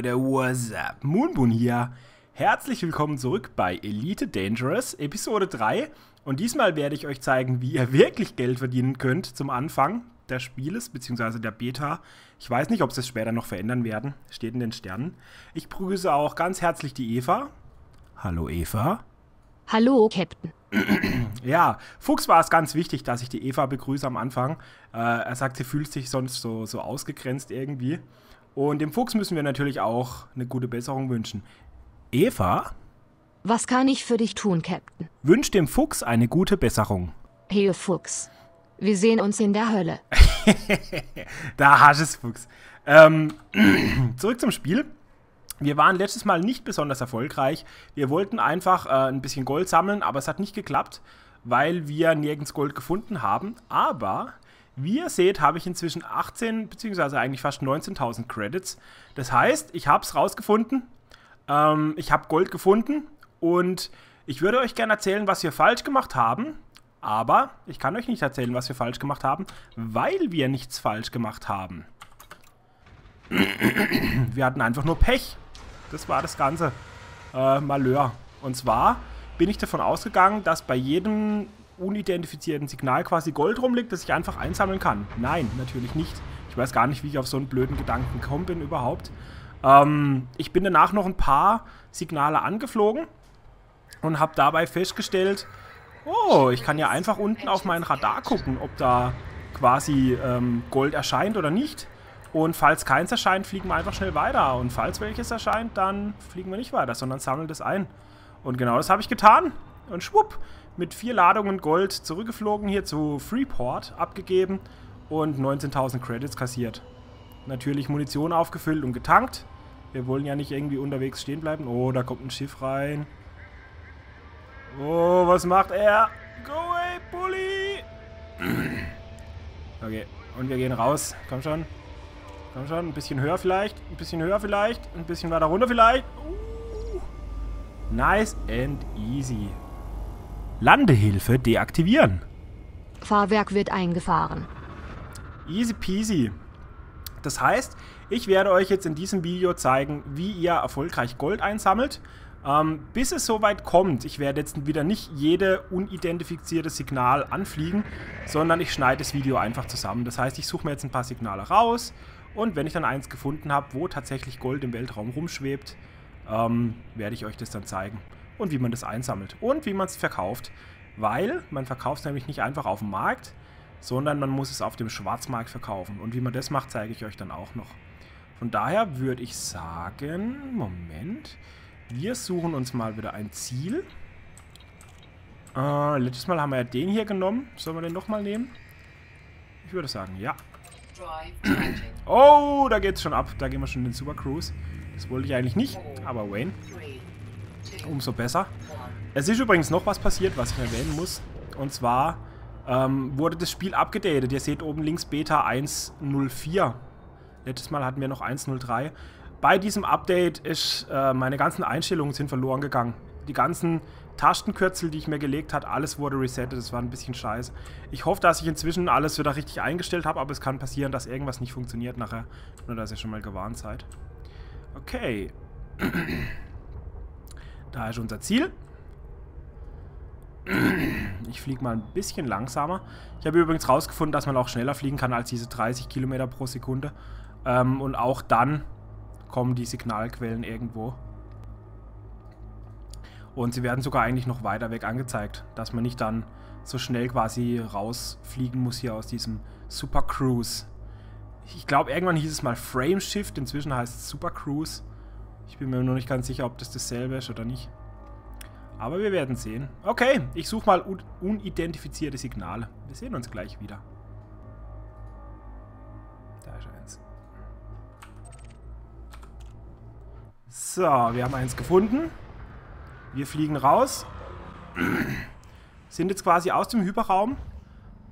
Leute, what's up? Moonboon hier. Herzlich willkommen zurück bei Elite Dangerous, Episode 3. Und diesmal werde ich euch zeigen, wie ihr wirklich Geld verdienen könnt zum Anfang des Spieles, beziehungsweise der Beta. Ich weiß nicht, ob sie es später noch verändern werden. Steht in den Sternen. Ich begrüße auch ganz herzlich die Eva. Hallo Eva. Hallo, Captain. Ja, Fuchs war es ganz wichtig, dass ich die Eva begrüße am Anfang. Äh, er sagt, sie fühlt sich sonst so, so ausgegrenzt irgendwie. Und dem Fuchs müssen wir natürlich auch eine gute Besserung wünschen. Eva Was kann ich für dich tun, Captain? wünscht dem Fuchs eine gute Besserung. Hey, Fuchs. Wir sehen uns in der Hölle. Da hast es, Fuchs. Ähm, zurück zum Spiel. Wir waren letztes Mal nicht besonders erfolgreich. Wir wollten einfach äh, ein bisschen Gold sammeln, aber es hat nicht geklappt, weil wir nirgends Gold gefunden haben. Aber, wie ihr seht, habe ich inzwischen 18 bzw. eigentlich fast 19.000 Credits. Das heißt, ich habe es rausgefunden. Ähm, ich habe Gold gefunden und ich würde euch gerne erzählen, was wir falsch gemacht haben. Aber ich kann euch nicht erzählen, was wir falsch gemacht haben, weil wir nichts falsch gemacht haben. Wir hatten einfach nur Pech. Das war das ganze äh, Malheur. Und zwar bin ich davon ausgegangen, dass bei jedem unidentifizierten Signal quasi Gold rumliegt, das ich einfach einsammeln kann. Nein, natürlich nicht. Ich weiß gar nicht, wie ich auf so einen blöden Gedanken gekommen bin überhaupt. Ähm, ich bin danach noch ein paar Signale angeflogen und habe dabei festgestellt, oh, ich kann ja einfach unten auf mein Radar gucken, ob da quasi ähm, Gold erscheint oder nicht. Und falls keins erscheint, fliegen wir einfach schnell weiter. Und falls welches erscheint, dann fliegen wir nicht weiter, sondern sammeln das ein. Und genau das habe ich getan. Und schwupp, mit vier Ladungen Gold zurückgeflogen hier zu Freeport, abgegeben und 19.000 Credits kassiert. Natürlich Munition aufgefüllt und getankt. Wir wollen ja nicht irgendwie unterwegs stehen bleiben. Oh, da kommt ein Schiff rein. Oh, was macht er? Go away, Bully! Okay, und wir gehen raus. Komm schon. Komm schon, ein bisschen höher vielleicht. Ein bisschen höher vielleicht. Ein bisschen weiter runter vielleicht. Uh. Nice and easy. Landehilfe deaktivieren. Fahrwerk wird eingefahren. Easy peasy. Das heißt, ich werde euch jetzt in diesem Video zeigen, wie ihr erfolgreich Gold einsammelt. Ähm, bis es soweit kommt, ich werde jetzt wieder nicht jede unidentifizierte Signal anfliegen, sondern ich schneide das Video einfach zusammen. Das heißt, ich suche mir jetzt ein paar Signale raus und wenn ich dann eins gefunden habe, wo tatsächlich Gold im Weltraum rumschwebt, ähm, werde ich euch das dann zeigen. Und wie man das einsammelt und wie man es verkauft. Weil man verkauft es nämlich nicht einfach auf dem Markt, sondern man muss es auf dem Schwarzmarkt verkaufen. Und wie man das macht, zeige ich euch dann auch noch. Von daher würde ich sagen, Moment, wir suchen uns mal wieder ein Ziel. Äh, letztes Mal haben wir ja den hier genommen. Sollen wir den nochmal nehmen? Ich würde sagen, ja. Oh, da geht's schon ab. Da gehen wir schon in den Super Cruise. Das wollte ich eigentlich nicht, aber Wayne. Umso besser. Es ist übrigens noch was passiert, was ich erwähnen muss. Und zwar ähm, wurde das Spiel abgedatet. Ihr seht oben links Beta 1.04. Letztes Mal hatten wir noch 1.03. Bei diesem Update ist äh, meine ganzen Einstellungen sind verloren gegangen. Die ganzen Tastenkürzel, die ich mir gelegt habe, alles wurde resettet. Das war ein bisschen scheiße. Ich hoffe, dass ich inzwischen alles wieder richtig eingestellt habe, aber es kann passieren, dass irgendwas nicht funktioniert nachher. Nur, dass ihr schon mal gewarnt seid. Okay. Da ist unser Ziel. Ich fliege mal ein bisschen langsamer. Ich habe übrigens rausgefunden, dass man auch schneller fliegen kann als diese 30 Kilometer pro Sekunde. Ähm, und auch dann kommen die Signalquellen irgendwo. Und sie werden sogar eigentlich noch weiter weg angezeigt, dass man nicht dann so schnell quasi rausfliegen muss hier aus diesem Super Cruise. Ich glaube, irgendwann hieß es mal Frame Shift, inzwischen heißt es Super Cruise. Ich bin mir nur nicht ganz sicher, ob das dasselbe ist oder nicht. Aber wir werden sehen. Okay, ich suche mal un unidentifizierte Signale. Wir sehen uns gleich wieder. Da ist eins. So, wir haben eins gefunden. Wir fliegen raus. Sind jetzt quasi aus dem Hyperraum.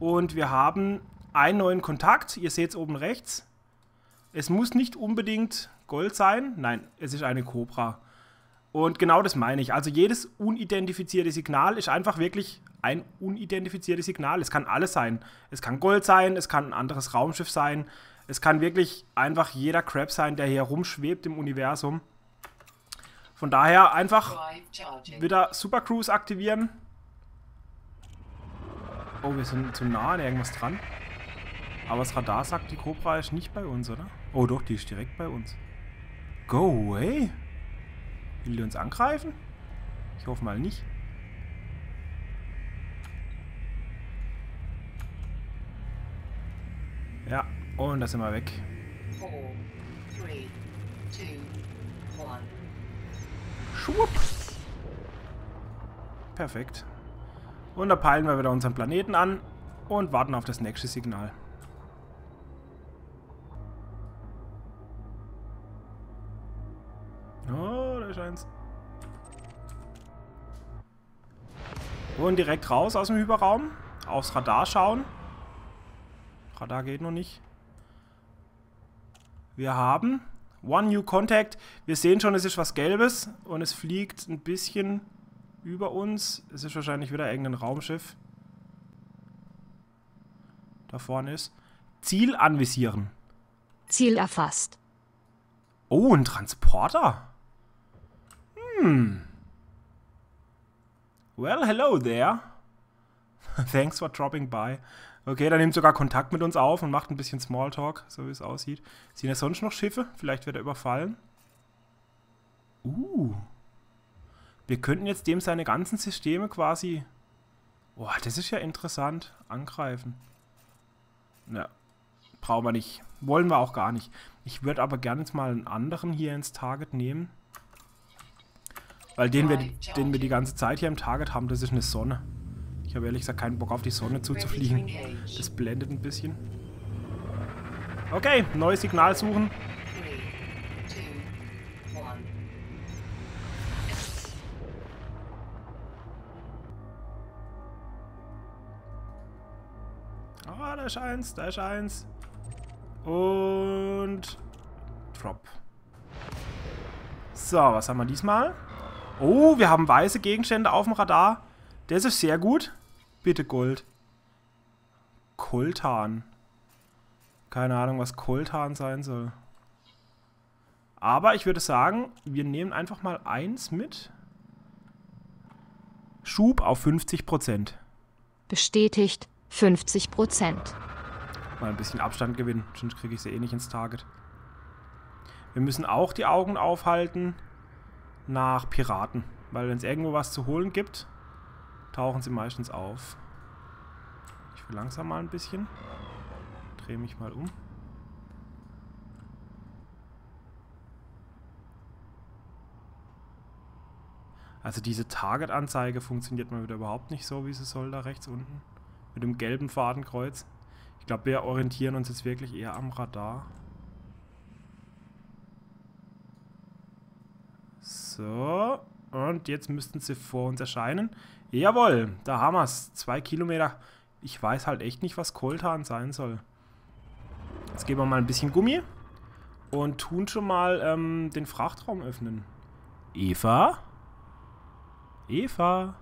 Und wir haben einen neuen Kontakt. Ihr seht es oben rechts. Es muss nicht unbedingt Gold sein. Nein, es ist eine Cobra. Und genau das meine ich. Also jedes unidentifizierte Signal ist einfach wirklich ein unidentifiziertes Signal. Es kann alles sein. Es kann Gold sein, es kann ein anderes Raumschiff sein. Es kann wirklich einfach jeder Crab sein, der hier rumschwebt im Universum. Von daher einfach wieder Super Cruise aktivieren. Oh, wir sind zu nah an irgendwas dran. Aber das Radar sagt, die Cobra ist nicht bei uns, oder? Oh doch, die ist direkt bei uns. Go away. Will die uns angreifen? Ich hoffe mal nicht. Ja, und da sind wir weg. Schwupp. Perfekt. Und da peilen wir wieder unseren Planeten an und warten auf das nächste Signal. Und direkt raus aus dem Hyperraum. Aufs Radar schauen. Radar geht noch nicht. Wir haben One New Contact. Wir sehen schon, es ist was Gelbes und es fliegt ein bisschen über uns. Es ist wahrscheinlich wieder irgendein Raumschiff. Da vorne ist. Ziel anvisieren. Ziel erfasst. Oh, ein Transporter. Hm. Well, hello there. Thanks for dropping by. Okay, dann nimmt sogar Kontakt mit uns auf und macht ein bisschen Smalltalk, so wie es aussieht. Sind da sonst noch Schiffe? Vielleicht wird er überfallen. Uh. Wir könnten jetzt dem seine ganzen Systeme quasi... Boah, das ist ja interessant. Angreifen. Ja, brauchen wir nicht. Wollen wir auch gar nicht. Ich würde aber gerne jetzt mal einen anderen hier ins Target nehmen. Weil den wir, den wir die ganze Zeit hier im Target haben, das ist eine Sonne. Ich habe ehrlich gesagt keinen Bock auf die Sonne zuzufliegen. Das blendet ein bisschen. Okay, neues Signal suchen. Ah, da ist eins, da ist eins. Und... Drop. So, was haben wir diesmal? Oh, wir haben weiße Gegenstände auf dem Radar. Das ist sehr gut. Bitte Gold. Kultan. Keine Ahnung, was Kultan sein soll. Aber ich würde sagen, wir nehmen einfach mal eins mit. Schub auf 50%. Bestätigt 50%. Mal ein bisschen Abstand gewinnen, sonst kriege ich sie eh nicht ins Target. Wir müssen auch die Augen aufhalten nach Piraten. Weil wenn es irgendwo was zu holen gibt, tauchen sie meistens auf. Ich verlangsam mal ein bisschen. Drehe mich mal um. Also diese Target-Anzeige funktioniert mal wieder überhaupt nicht so, wie sie soll, da rechts unten. Mit dem gelben Fadenkreuz. Ich glaube, wir orientieren uns jetzt wirklich eher am Radar. So. Und jetzt müssten sie vor uns erscheinen. Jawohl, da haben wir es. Zwei Kilometer. Ich weiß halt echt nicht, was Koltan sein soll. Jetzt geben wir mal ein bisschen Gummi. Und tun schon mal ähm, den Frachtraum öffnen. Eva? Eva?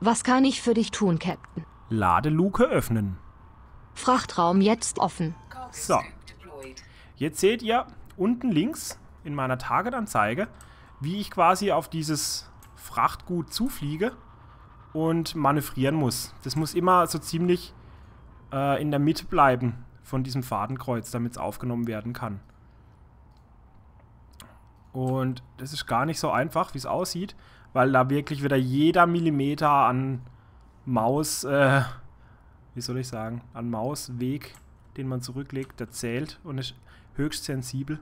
Was kann ich für dich tun, Captain? Ladeluke öffnen. Frachtraum jetzt offen. So. Jetzt seht ihr unten links in meiner Target-Anzeige, wie ich quasi auf dieses Frachtgut zufliege und manövrieren muss. Das muss immer so ziemlich äh, in der Mitte bleiben von diesem Fadenkreuz, damit es aufgenommen werden kann. Und das ist gar nicht so einfach, wie es aussieht, weil da wirklich wieder jeder Millimeter an Maus, äh, wie soll ich sagen, an Mausweg, den man zurücklegt, der zählt und ist höchst sensibel.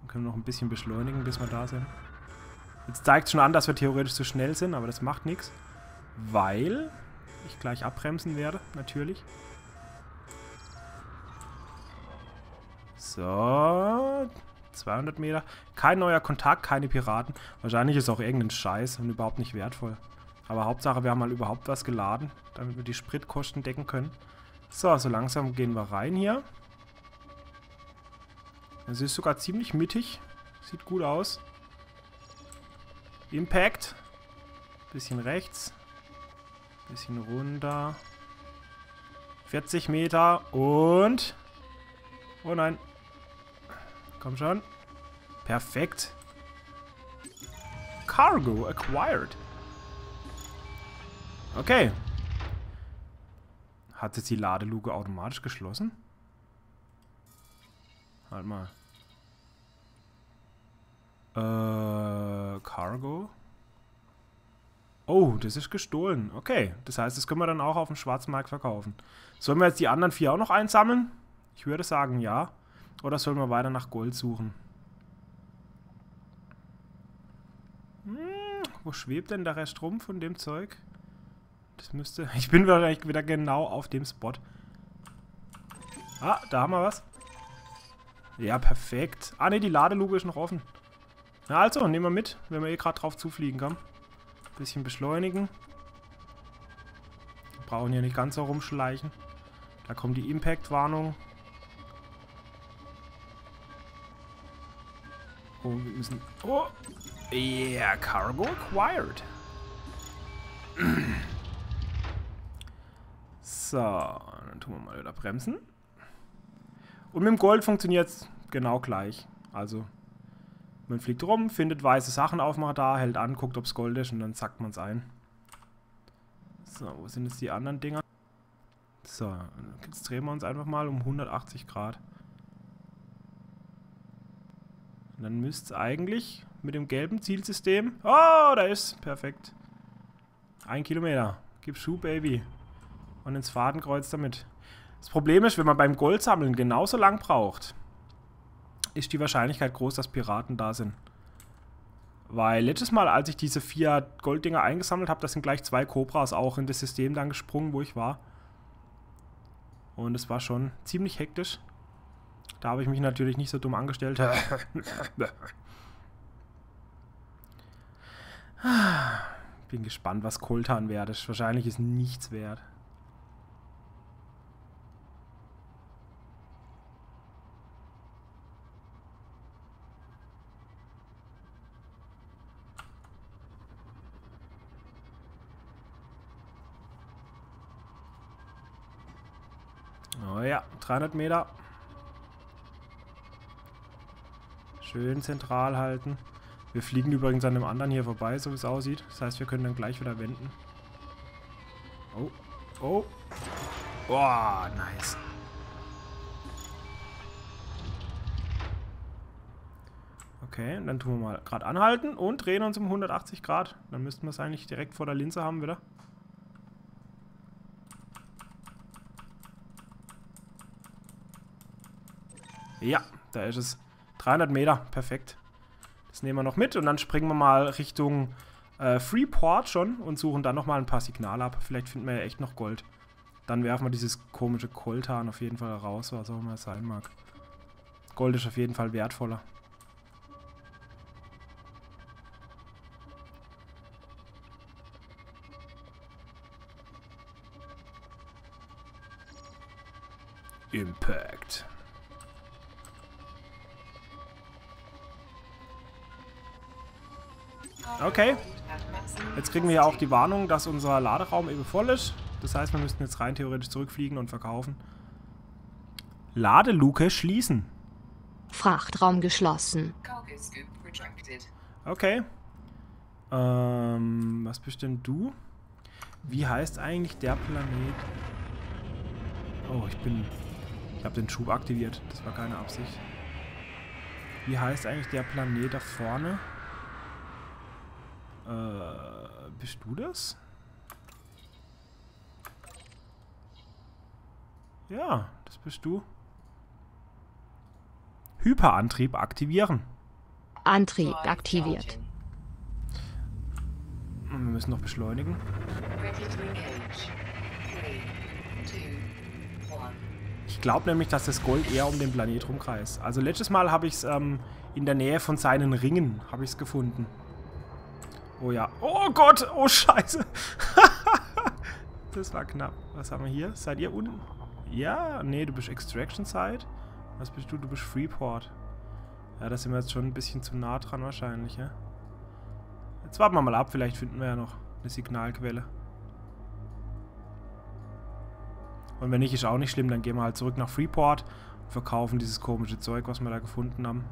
Dann können wir noch ein bisschen beschleunigen, bis wir da sind. Jetzt zeigt es schon an, dass wir theoretisch zu schnell sind, aber das macht nichts weil ich gleich abbremsen werde, natürlich. So, 200 Meter. Kein neuer Kontakt, keine Piraten. Wahrscheinlich ist auch irgendein Scheiß und überhaupt nicht wertvoll. Aber Hauptsache, wir haben mal überhaupt was geladen, damit wir die Spritkosten decken können. So, so langsam gehen wir rein hier. Es ist sogar ziemlich mittig. Sieht gut aus. Impact. Bisschen rechts. Bisschen runter. 40 Meter und... Oh nein. Komm schon. Perfekt. Cargo acquired. Okay. Hat jetzt die Ladeluke automatisch geschlossen? Halt mal. Äh, Cargo? Oh, das ist gestohlen. Okay, das heißt, das können wir dann auch auf dem Schwarzmarkt verkaufen. Sollen wir jetzt die anderen vier auch noch einsammeln? Ich würde sagen, ja. Oder sollen wir weiter nach Gold suchen? Hm, wo schwebt denn der Rest rum von dem Zeug? Das müsste... Ich bin wahrscheinlich wieder genau auf dem Spot. Ah, da haben wir was. Ja, perfekt. Ah, ne, die Ladeluke ist noch offen. Na also, nehmen wir mit, wenn wir eh gerade drauf zufliegen, komm. Bisschen beschleunigen. Wir brauchen hier nicht ganz so rumschleichen. Da kommt die Impact-Warnung. Oh, wir müssen... Oh! Yeah, Cargo acquired. So, dann tun wir mal wieder bremsen. Und mit dem Gold funktioniert es genau gleich. Also, man fliegt rum, findet weiße Sachen auf dem Radar, hält an, guckt, ob es Gold ist und dann zackt man es ein. So, wo sind jetzt die anderen Dinger? So, jetzt drehen wir uns einfach mal um 180 Grad. Und dann müsste es eigentlich mit dem gelben Zielsystem... Oh, da ist. Perfekt. Ein Kilometer. Gib Schuh, Baby. Und ins Fadenkreuz damit. Das Problem ist, wenn man beim Goldsammeln genauso lang braucht, ist die Wahrscheinlichkeit groß, dass Piraten da sind. Weil letztes Mal, als ich diese vier Golddinger eingesammelt habe, da sind gleich zwei Cobras auch in das System dann gesprungen, wo ich war. Und es war schon ziemlich hektisch. Da habe ich mich natürlich nicht so dumm angestellt. Bin gespannt, was Koltan wert ist. Wahrscheinlich ist nichts wert. Oh ja, 300 Meter. Schön zentral halten. Wir fliegen übrigens an dem anderen hier vorbei, so wie es aussieht. Das heißt, wir können dann gleich wieder wenden. Oh. Oh. Boah, nice. Okay, dann tun wir mal gerade anhalten und drehen uns um 180 Grad. Dann müssten wir es eigentlich direkt vor der Linse haben wieder. Ja, da ist es. 300 Meter, perfekt. Das nehmen wir noch mit und dann springen wir mal Richtung äh, Freeport schon und suchen dann nochmal ein paar Signale ab. Vielleicht finden wir ja echt noch Gold. Dann werfen wir dieses komische Koltan auf jeden Fall raus, was auch immer es sein mag. Gold ist auf jeden Fall wertvoller. Impact. Okay. Jetzt kriegen wir ja auch die Warnung, dass unser Laderaum eben voll ist. Das heißt, wir müssten jetzt rein theoretisch zurückfliegen und verkaufen. Ladeluke schließen. Frachtraum geschlossen. Okay. Ähm, was bist denn du? Wie heißt eigentlich der Planet? Oh, ich bin... Ich habe den Schub aktiviert. Das war keine Absicht. Wie heißt eigentlich der Planet da vorne? Äh, bist du das? Ja, das bist du. Hyperantrieb aktivieren. Antrieb aktiviert. Wir müssen noch beschleunigen. Ich glaube nämlich, dass das Gold eher um den Planet rumkreist. Also letztes Mal habe ich es ähm, in der Nähe von seinen Ringen habe ich es gefunden. Oh ja. Oh Gott, oh Scheiße. das war knapp. Was haben wir hier? Seid ihr unten? Ja, nee, du bist Extraction Site. Was bist du? Du bist Freeport. Ja, da sind wir jetzt schon ein bisschen zu nah dran wahrscheinlich, ja? Jetzt warten wir mal ab, vielleicht finden wir ja noch eine Signalquelle. Und wenn nicht, ist auch nicht schlimm, dann gehen wir halt zurück nach Freeport und verkaufen dieses komische Zeug, was wir da gefunden haben.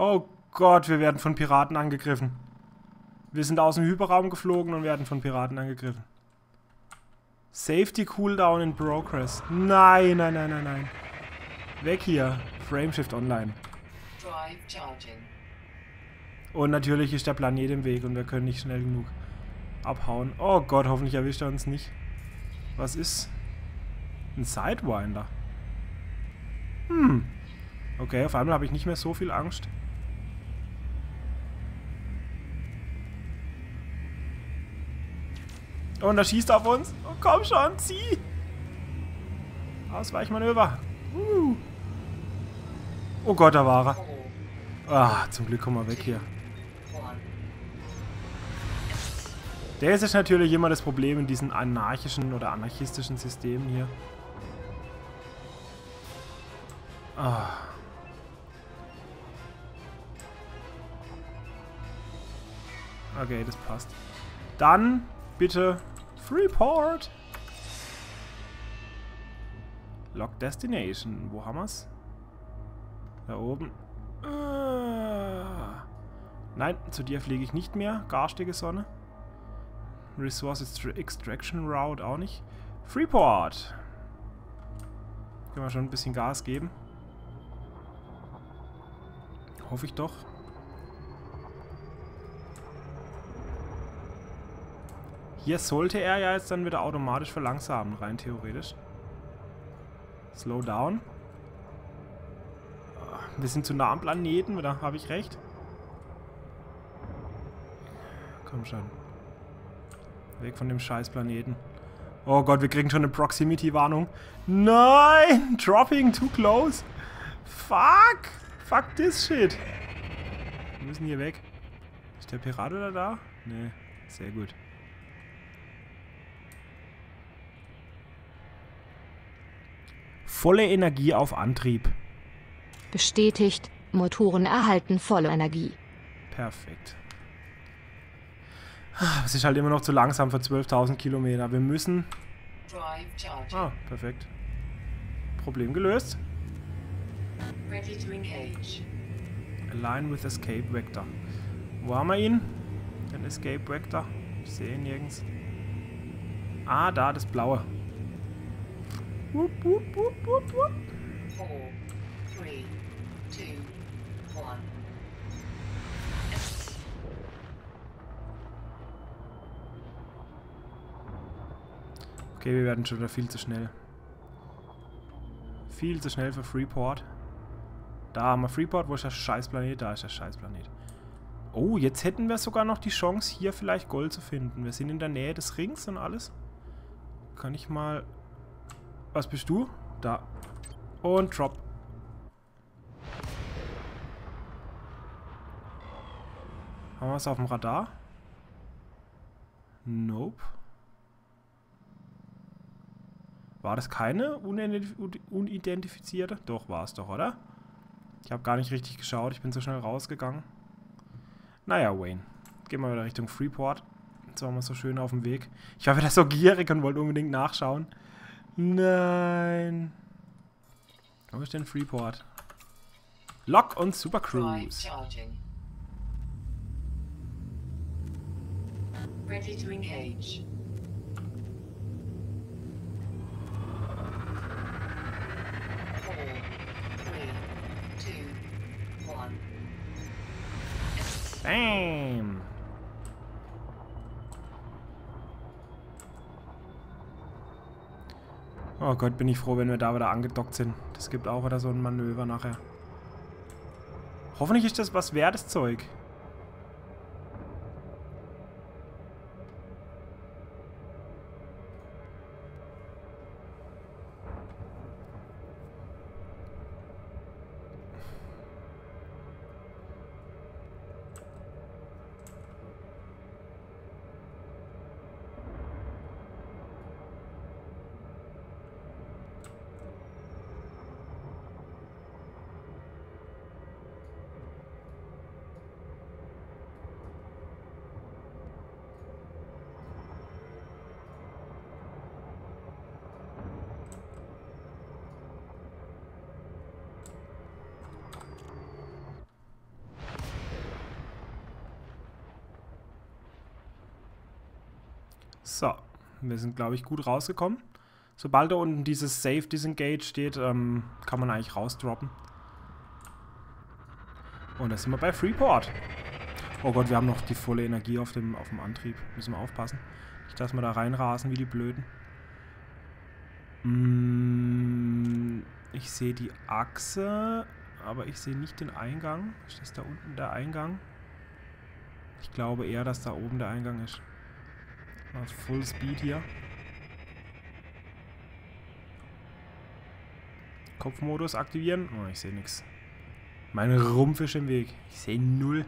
Oh Gott, wir werden von Piraten angegriffen. Wir sind aus dem Hyperraum geflogen und werden von Piraten angegriffen. Safety Cooldown in Progress. Nein, nein, nein, nein, nein. Weg hier. Frameshift Online. Und natürlich ist der Planet im Weg und wir können nicht schnell genug abhauen. Oh Gott, hoffentlich erwischt er uns nicht. Was ist? Ein Sidewinder. Hm. Okay, auf einmal habe ich nicht mehr so viel Angst. Und er schießt auf uns. Oh, komm schon, zieh! Ausweichmanöver. Uh. Oh Gott, da war er. Ah, zum Glück kommen wir weg hier. Der ist natürlich immer das Problem in diesen anarchischen oder anarchistischen Systemen hier. Ah. Okay, das passt. Dann bitte Freeport. Lock Destination. Wo haben wir's? Da oben. Ah. Nein, zu dir fliege ich nicht mehr. Garstige Sonne. Resource Extraction Route auch nicht. Freeport. Können wir schon ein bisschen Gas geben. Hoffe ich doch. Hier sollte er ja jetzt dann wieder automatisch verlangsamen, rein theoretisch. Slow down. Wir sind zu nah am Planeten, oder habe ich recht? Komm schon. Weg von dem scheiß Planeten. Oh Gott, wir kriegen schon eine Proximity-Warnung. Nein! Dropping too close. Fuck! Fuck this shit. Wir müssen hier weg. Ist der Pirat oder da? Nee. Sehr gut. Volle Energie auf Antrieb. Bestätigt, Motoren erhalten volle Energie. Perfekt. Es ist halt immer noch zu langsam für 12.000 Kilometer. Wir müssen... Ah, perfekt. Problem gelöst. Align with Escape Vector. Wo haben wir ihn? Den Escape Vector. Ich sehe ihn nirgends. Ah, da, das blaue. Whoop, whoop, whoop, whoop, whoop. Four, three, two, one. Okay, wir werden schon wieder viel zu schnell. Viel zu schnell für Freeport. Da haben wir Freeport. Wo ist der Scheißplanet? Da ist der Scheißplanet. Oh, jetzt hätten wir sogar noch die Chance, hier vielleicht Gold zu finden. Wir sind in der Nähe des Rings und alles. Kann ich mal was bist du? Da. Und drop. Haben wir es auf dem Radar? Nope. War das keine unidentifizierte? Doch, war es doch, oder? Ich habe gar nicht richtig geschaut. Ich bin so schnell rausgegangen. Naja, Wayne. Gehen wir wieder Richtung Freeport. Jetzt waren wir so schön auf dem Weg. Ich war wieder so gierig und wollte unbedingt nachschauen. Nein. Wo habe ich denn Freeport? Lock und Super Cruise. Ready to engage. Four, three, two, one. Bam! Oh Gott, bin ich froh, wenn wir da wieder angedockt sind. Das gibt auch wieder so ein Manöver nachher. Hoffentlich ist das was wertes Zeug. So, wir sind, glaube ich, gut rausgekommen. Sobald da unten dieses Safe Disengage steht, ähm, kann man eigentlich rausdroppen. Und da sind wir bei Freeport. Oh Gott, wir haben noch die volle Energie auf dem, auf dem Antrieb. Müssen wir aufpassen. Nicht, dass wir da reinrasen wie die Blöden. Mm, ich sehe die Achse, aber ich sehe nicht den Eingang. Ist das da unten der Eingang? Ich glaube eher, dass da oben der Eingang ist. Auf Full Speed hier. Kopfmodus aktivieren. Oh, ich sehe nichts. Mein Rumpf ist im Weg. Ich sehe null.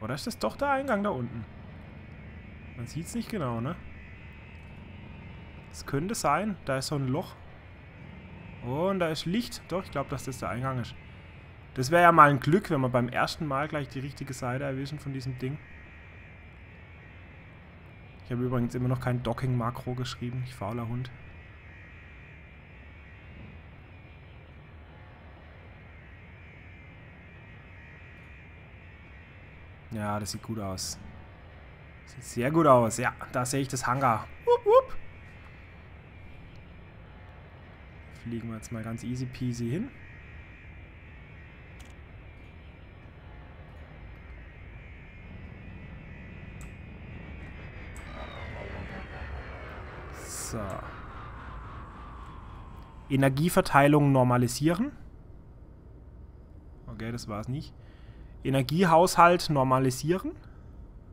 Oder ist das doch der Eingang da unten? Man sieht es nicht genau, ne? Es könnte sein. Da ist so ein Loch. Und da ist Licht. Doch, ich glaube, dass das der Eingang ist. Das wäre ja mal ein Glück, wenn wir beim ersten Mal gleich die richtige Seite erwischen von diesem Ding. Ich habe übrigens immer noch kein Docking-Makro geschrieben. Ich fauler Hund. Ja, das sieht gut aus. Sieht sehr gut aus. Ja, da sehe ich das Hangar. Wupp, wupp. Fliegen wir jetzt mal ganz easy peasy hin. So. Energieverteilung normalisieren. Okay, das war es nicht. Energiehaushalt normalisieren.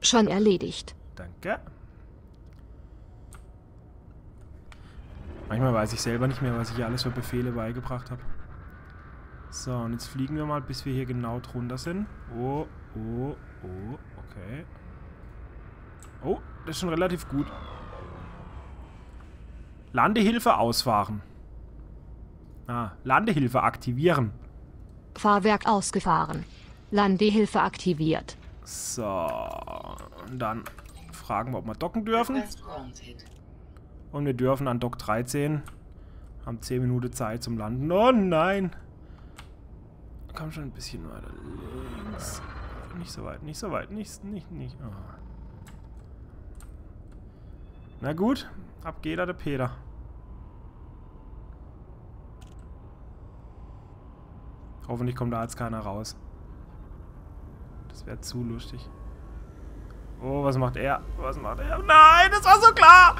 Schon erledigt. Danke. Manchmal weiß ich selber nicht mehr, was ich hier alles für Befehle beigebracht habe. So, und jetzt fliegen wir mal, bis wir hier genau drunter sind. Oh, oh, oh, okay. Oh, das ist schon relativ gut. Landehilfe ausfahren. Ah, Landehilfe aktivieren. Fahrwerk ausgefahren. Landehilfe aktiviert. So, und dann fragen wir, ob wir docken dürfen. Und wir dürfen an Dock 13. Haben 10 Minuten Zeit zum Landen. Oh nein! Komm schon ein bisschen weiter links. Nicht so weit, nicht so weit, nicht, nicht, nicht. Oh. Na gut, ab geht er der Peter. Hoffentlich kommt da jetzt keiner raus. Das wäre zu lustig. Oh, was macht er? Was macht er? Nein, das war so klar!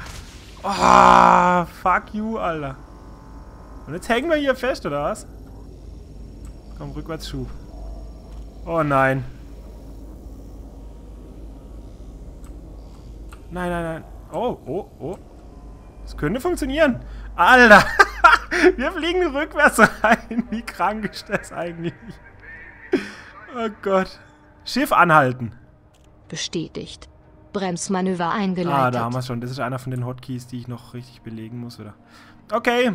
Oh, fuck you, Alter. Und jetzt hängen wir hier fest, oder was? Komm, rückwärts Schub. Oh nein. Nein, nein, nein. Oh, oh, oh. Das könnte funktionieren. Alter. Wir fliegen rückwärts rein. Wie krank ist das eigentlich? Oh Gott. Schiff anhalten. Bestätigt. Bremsmanöver eingeleitet. Ah, da haben wir es schon. Das ist einer von den Hotkeys, die ich noch richtig belegen muss, oder? Okay.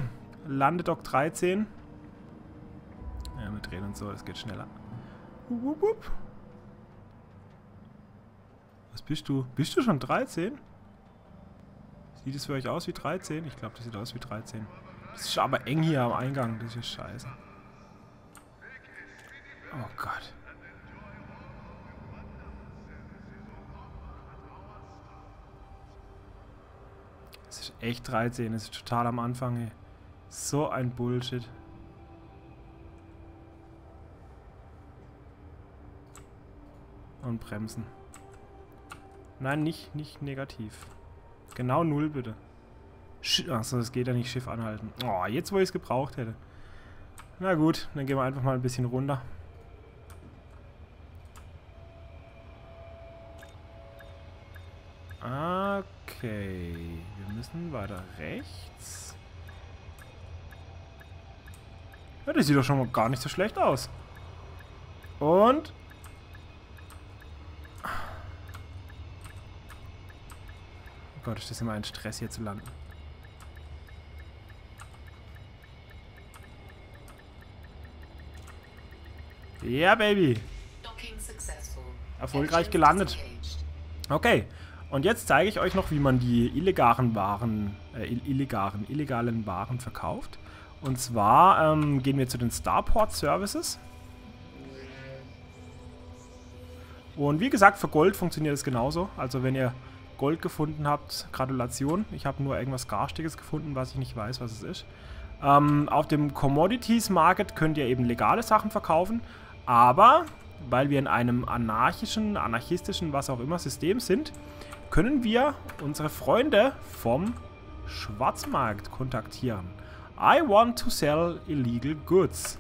Landedock 13. Ja, wir drehen uns so, das geht schneller. Wupp, wupp. Was bist du? Bist du schon 13? Sieht es für euch aus wie 13? Ich glaube, das sieht aus wie 13. Das ist aber eng hier am Eingang. Das ist scheiße. Oh Gott. Es ist echt 13. Es ist total am Anfang. Ey. So ein Bullshit. Und bremsen. Nein, nicht, nicht negativ. Genau null, bitte. Achso, das geht ja nicht, Schiff anhalten. Oh, jetzt, wo ich es gebraucht hätte. Na gut, dann gehen wir einfach mal ein bisschen runter. Okay, wir müssen weiter rechts. Ja, das sieht doch schon mal gar nicht so schlecht aus. Und... Oh Gott, ist das immer ein Stress hier zu landen. Ja, Baby. Erfolgreich gelandet. Okay. Und jetzt zeige ich euch noch, wie man die illegalen Waren, äh, illegalen, illegalen Waren verkauft. Und zwar ähm, gehen wir zu den Starport Services. Und wie gesagt, für Gold funktioniert es genauso. Also wenn ihr Gold gefunden habt, Gratulation. Ich habe nur irgendwas Garstiges gefunden, was ich nicht weiß, was es ist. Ähm, auf dem Commodities Market könnt ihr eben legale Sachen verkaufen. Aber, weil wir in einem anarchischen, anarchistischen, was auch immer System sind, können wir unsere Freunde vom Schwarzmarkt kontaktieren. I want to sell illegal goods.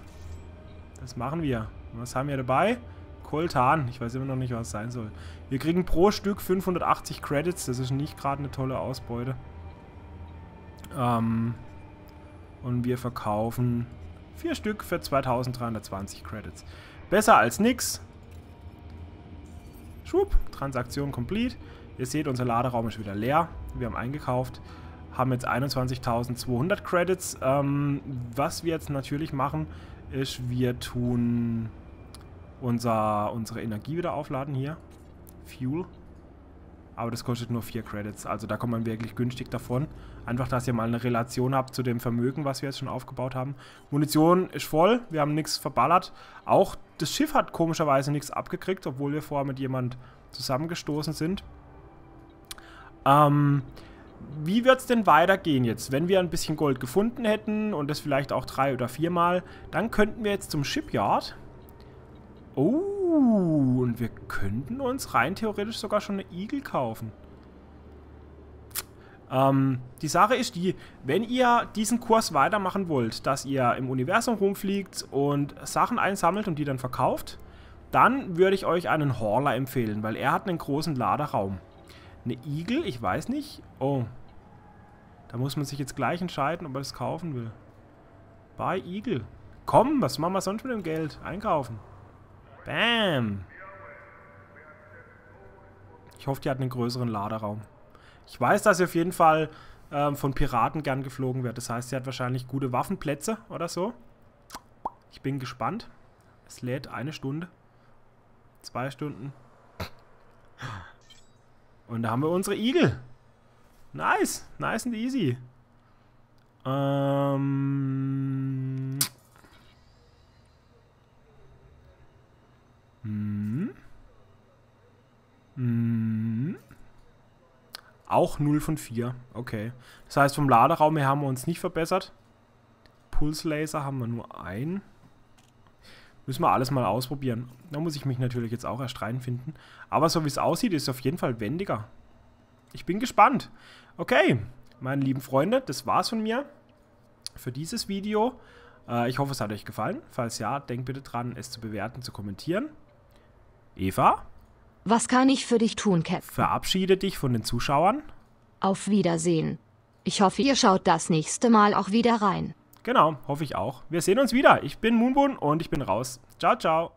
Das machen wir. Was haben wir dabei? Koltan. Ich weiß immer noch nicht, was es sein soll. Wir kriegen pro Stück 580 Credits. Das ist nicht gerade eine tolle Ausbeute. Ähm, und wir verkaufen vier Stück für 2320 Credits. Besser als nix. Schwupp, Transaktion complete. Ihr seht, unser Laderaum ist wieder leer. Wir haben eingekauft, haben jetzt 21.200 Credits. Ähm, was wir jetzt natürlich machen, ist, wir tun unser, unsere Energie wieder aufladen hier. Fuel. Aber das kostet nur 4 Credits. Also da kommt man wirklich günstig davon. Einfach, dass ihr mal eine Relation habt zu dem Vermögen, was wir jetzt schon aufgebaut haben. Munition ist voll. Wir haben nichts verballert. Auch das Schiff hat komischerweise nichts abgekriegt, obwohl wir vorher mit jemand zusammengestoßen sind. Ähm, wie wird es denn weitergehen jetzt? Wenn wir ein bisschen Gold gefunden hätten und das vielleicht auch drei oder viermal, dann könnten wir jetzt zum Shipyard. Oh, und wir könnten uns rein theoretisch sogar schon eine Igel kaufen. Ähm, die Sache ist die, wenn ihr diesen Kurs weitermachen wollt, dass ihr im Universum rumfliegt und Sachen einsammelt und die dann verkauft, dann würde ich euch einen Hauler empfehlen, weil er hat einen großen Laderaum. Eine Igel, ich weiß nicht. Oh. Da muss man sich jetzt gleich entscheiden, ob er das kaufen will. Bei Igel. Komm, was machen wir sonst mit dem Geld? Einkaufen. Bam. Ich hoffe, die hat einen größeren Laderaum. Ich weiß, dass sie auf jeden Fall ähm, von Piraten gern geflogen wird. Das heißt, sie hat wahrscheinlich gute Waffenplätze oder so. Ich bin gespannt. Es lädt eine Stunde. Zwei Stunden. Und da haben wir unsere Igel. Nice. Nice and easy. Ähm... Hm. Hm. Auch 0 von 4. Okay. Das heißt, vom Laderaum her haben wir uns nicht verbessert. Pulslaser haben wir nur ein. Müssen wir alles mal ausprobieren. Da muss ich mich natürlich jetzt auch erst reinfinden. Aber so wie es aussieht, ist es auf jeden Fall wendiger. Ich bin gespannt. Okay, meine lieben Freunde, das war's von mir für dieses Video. Äh, ich hoffe, es hat euch gefallen. Falls ja, denkt bitte dran, es zu bewerten, zu kommentieren. Eva? Was kann ich für dich tun, Captain? Verabschiede dich von den Zuschauern. Auf Wiedersehen. Ich hoffe, ihr schaut das nächste Mal auch wieder rein. Genau, hoffe ich auch. Wir sehen uns wieder. Ich bin Moonboon und ich bin raus. Ciao, ciao.